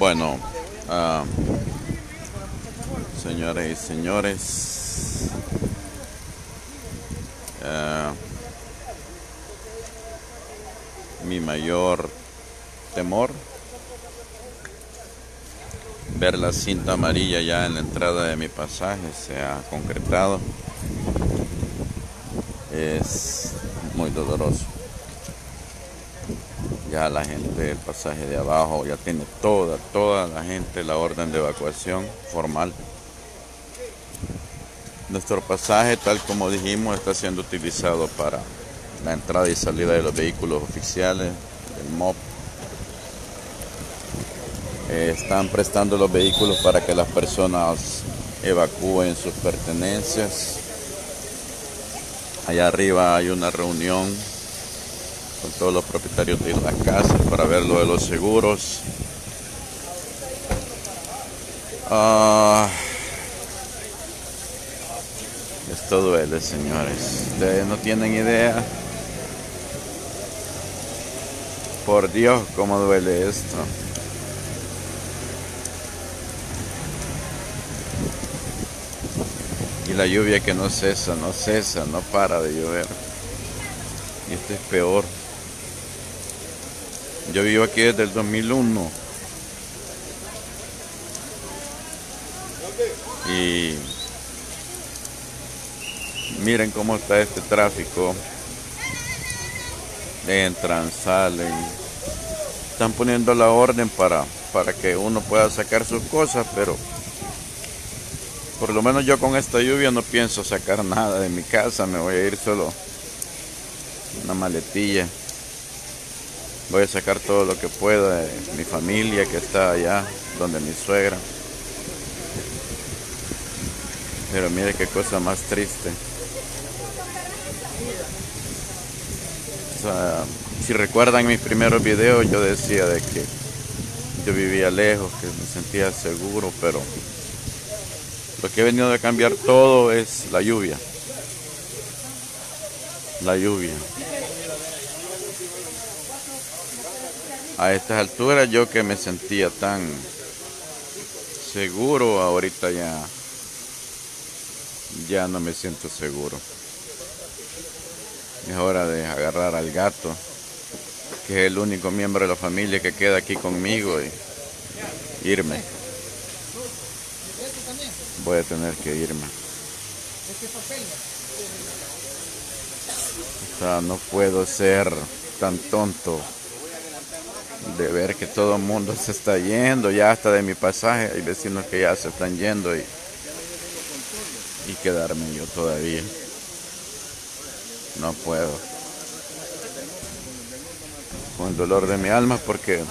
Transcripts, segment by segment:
Bueno, uh, señores y señores, uh, mi mayor temor ver la cinta amarilla ya en la entrada de mi pasaje se ha concretado es muy doloroso ya la gente del pasaje de abajo ya tiene toda, toda la gente la orden de evacuación formal. Nuestro pasaje, tal como dijimos, está siendo utilizado para la entrada y salida de los vehículos oficiales, del MOP. Eh, están prestando los vehículos para que las personas evacúen sus pertenencias. Allá arriba hay una reunión con todos los propietarios de las casas para ver lo de los seguros. Ah, esto duele, señores. Ustedes no tienen idea. Por Dios, cómo duele esto. Y la lluvia que no cesa, no cesa, no para de llover. Y este es peor. Yo vivo aquí desde el 2001. Y miren cómo está este tráfico. Entran, salen. Están poniendo la orden para, para que uno pueda sacar sus cosas, pero por lo menos yo con esta lluvia no pienso sacar nada de mi casa. Me voy a ir solo una maletilla. Voy a sacar todo lo que pueda de mi familia que está allá, donde mi suegra. Pero mire qué cosa más triste. si recuerdan mis primeros videos, yo decía de que yo vivía lejos, que me sentía seguro, pero lo que he venido a cambiar todo es la lluvia. La lluvia. A estas alturas yo que me sentía tan seguro, ahorita ya, ya no me siento seguro. Es hora de agarrar al gato, que es el único miembro de la familia que queda aquí conmigo y irme. Voy a tener que irme. O sea, no puedo ser tan tonto de ver que todo el mundo se está yendo, ya hasta de mi pasaje, hay vecinos que ya se están yendo y, y quedarme yo todavía. No puedo. Con el dolor de mi alma porque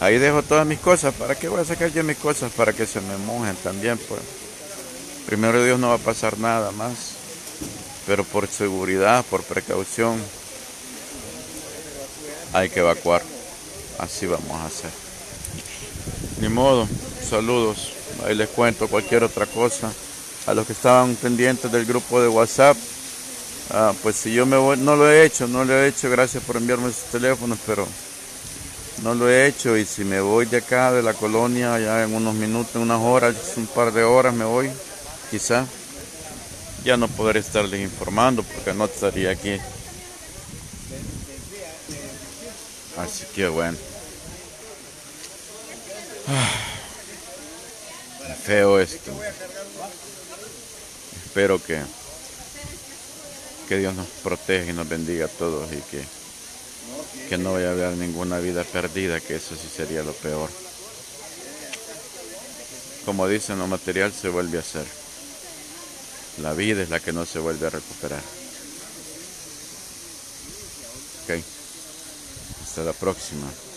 ahí dejo todas mis cosas. ¿Para qué voy a sacar yo mis cosas? Para que se me mojen también. Pues. Primero Dios no va a pasar nada más. Pero por seguridad, por precaución, hay que evacuar. Así vamos a hacer. Ni modo, saludos. Ahí les cuento cualquier otra cosa. A los que estaban pendientes del grupo de WhatsApp, ah, pues si yo me voy, no lo he hecho, no lo he hecho, gracias por enviarme sus teléfonos, pero no lo he hecho y si me voy de acá, de la colonia, ya en unos minutos, unas horas, un par de horas me voy, quizá, ya no podré estarles informando porque no estaría aquí Así que bueno. feo esto. Espero que, que Dios nos proteja y nos bendiga a todos y que, que no vaya a haber ninguna vida perdida, que eso sí sería lo peor. Como dicen, lo material se vuelve a hacer. La vida es la que no se vuelve a recuperar. Okay. Hasta la próxima.